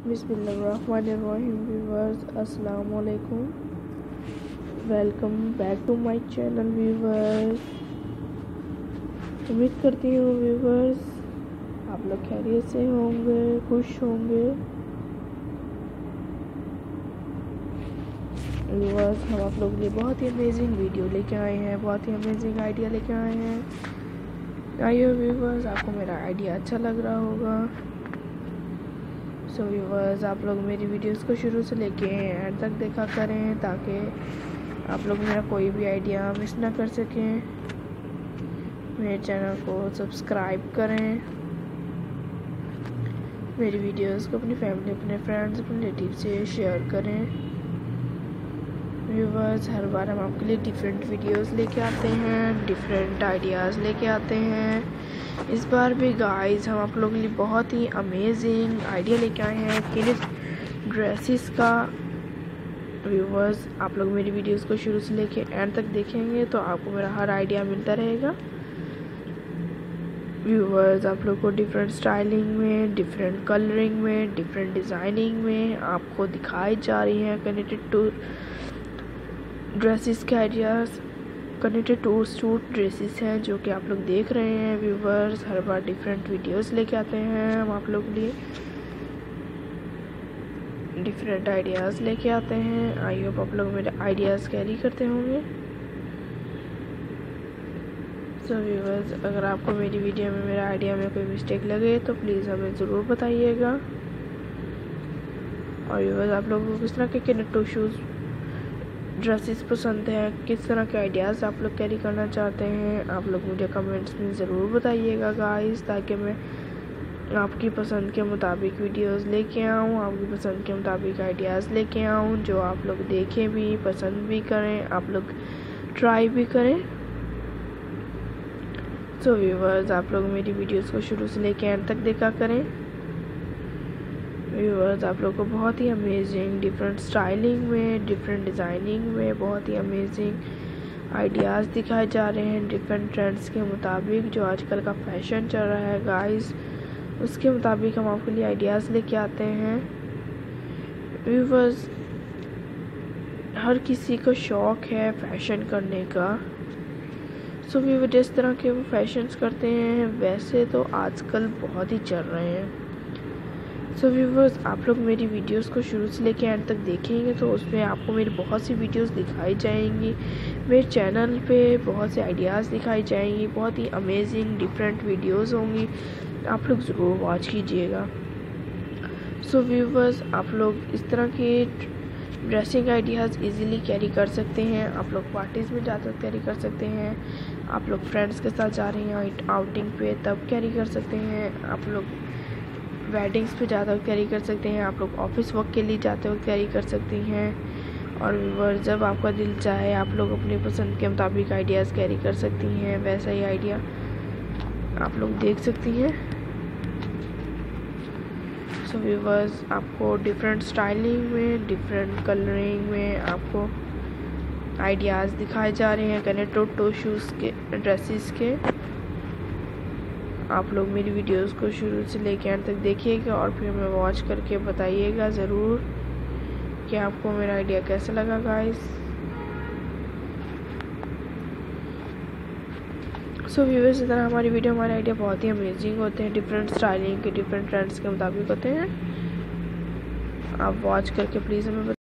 बिस्मिल्लाहिर्रहमानिर्रहीम अस्सलाम वालेकुम welcome back to my channel viewers. उम्मीद करती हूँ व्यूवर्स, आप लोग खैरियत से होंगे, खुश होंगे। व्यूवर्स, हम आप लोगों के लिए बहुत ही अमेजिंग वीडियो लेके आए हैं, बहुत ही अमेजिंग आइडिया लेके आए हैं। आइए व्यूवर्स, आपको मेरा आइडिया अच्छा लग रहा होगा। सो व्यूवर्स आप लोग मेरी वीडियोस को शुरू से लेके एंड तक देखा करें ताकि आप लोग मेरा कोई भी आइडिया मिस ना कर सकें। मेरे चैनल को सब्सक्राइब करें। मेरी वीडियोस को अपनी फैमिली अपने फ्रेंड्स अपने रिलेटिव से शेयर करें। व्यूवर्स हर बार हम आपके लिए डिफरेंट वीडियोस लेके आते हैं डिफरेंट आइडियाज़ लेके आते हैं। इस बार भी गाइस हम आप लोगों के लिए बहुत ही अमेजिंग आइडिया लेके आए हैं किनिट ड्रेसेस का व्यूवर्स आप लोग मेरी वीडियोस को शुरू से लेके एंड तक देखेंगे तो आपको मेरा हर आइडिया मिलता रहेगा। व्यूवर्स आप लोग को डिफरेंट स्टाइलिंग में डिफरेंट कलरिंग में डिफरेंट डिज़ाइनिंग में आपको दिखाई जा रही हैं कनेक्टेड टू ड्रेसेस के ideas connected to suit dresses हैं जो कि आप लोग देख रहे हैं व्यूवर्स हर बार डिफरेंट वीडियोस लेके आते हैं हम आप लोग लिए डिफरेंट आइडियाज़ लेके आते हैं। आई होप आप लोग मेरे आइडियाज़ कैरी करते होंगे। सो so, व्यूवर्स अगर आपको मेरी वीडियो में मेरा आइडिया में कोई मिस्टेक लगे तो प्लीज़ हमें ज़रूर बताइएगा। और व्यूवर्स आप लोगों को किस तरह के कनेक्टो शूज़ ड्रेसेस पसंद हैं किस तरह के आइडियाज़ आप लोग कैरी करना चाहते हैं आप लोग मुझे कमेंट्स में ज़रूर बताइएगा गाइस ताकि मैं आपकी पसंद के मुताबिक वीडियोस लेके आऊँ आपकी पसंद के मुताबिक आइडियाज़ लेके आऊँ जो आप लोग देखें भी पसंद भी करें आप लोग ट्राई भी करें। सो so, व्यूवर्स आप लोग मेरी वीडियोस को शुरू से लेके एंड तक देखा करें। व्यूवर्स आप लोग को बहुत ही अमेजिंग डिफरेंट स्टाइलिंग में डिफरेंट डिज़ाइनिंग में बहुत ही अमेजिंग आइडियाज़ दिखाए जा रहे हैं डिफरेंट ट्रेंड्स के मुताबिक जो आजकल का फ़ैशन चल रहा है गाइस उसके मुताबिक हम आपके लिए आइडियाज़ लेके आते हैं। व्यूवर्स हर किसी को शौक़ है फ़ैशन करने का। सो व्यूवर जिस तरह के वो फैशंस करते हैं, वैसे तो आजकल बहुत ही चल रहे हैं। सो so, व्यूवर्स आप लोग मेरी वीडियोस को शुरू से लेकर एंड तक देखेंगे तो उसमें आपको मेरी बहुत सी वीडियोस दिखाई जाएँगी। मेरे चैनल पे बहुत से आइडियाज़ दिखाई जाएँगी बहुत ही अमेजिंग डिफरेंट वीडियोस होंगी। आप लोग ज़रूर वॉच कीजिएगा। सो so, व्यूवर्स आप लोग इस तरह के ड्रेसिंग आइडियाज़ इजीली कैरी कर सकते हैं। आप लोग पार्टीज़ में जाकर कैरी कर सकते हैं। आप लोग फ्रेंड्स के साथ जा रहे हैं आउटिंग पे तब कैरी कर सकते हैं। आप लोग वेडिंग्स पे ज़्यादा कैरी कर सकते हैं आप लोग ऑफ़िस वर्क के लिए जाते वक्त कैरी कर सकती हैं। और जब आपका दिल चाहे आप लोग अपनी पसंद के मुताबिक आइडियाज़ कैरी कर सकती हैं वैसा ही आइडिया आप लोग देख सकती हैं। सो so, व्यूवर्स आपको डिफरेंट स्टाइलिंग में डिफरेंट कलरिंग में आपको आइडियाज़ दिखाए जा रहे हैं कनेक्टो टो शूज़ के ड्रेसेस के। आप लोग मेरी वीडियोस को शुरू से लेके एंड तक देखिएगा और फिर हमें वॉच करके बताइएगा ज़रूर कि आपको मेरा आइडिया कैसा लगा गाइस सो व्यूवर्स इस तरह हमारी वीडियो हमारे आइडिया बहुत ही अमेजिंग होते हैं. डिफरेंट स्टाइलिंग के डिफरेंट ट्रेंड्स के मुताबिक होते हैं. आप वॉच करके प्लीज़ हमें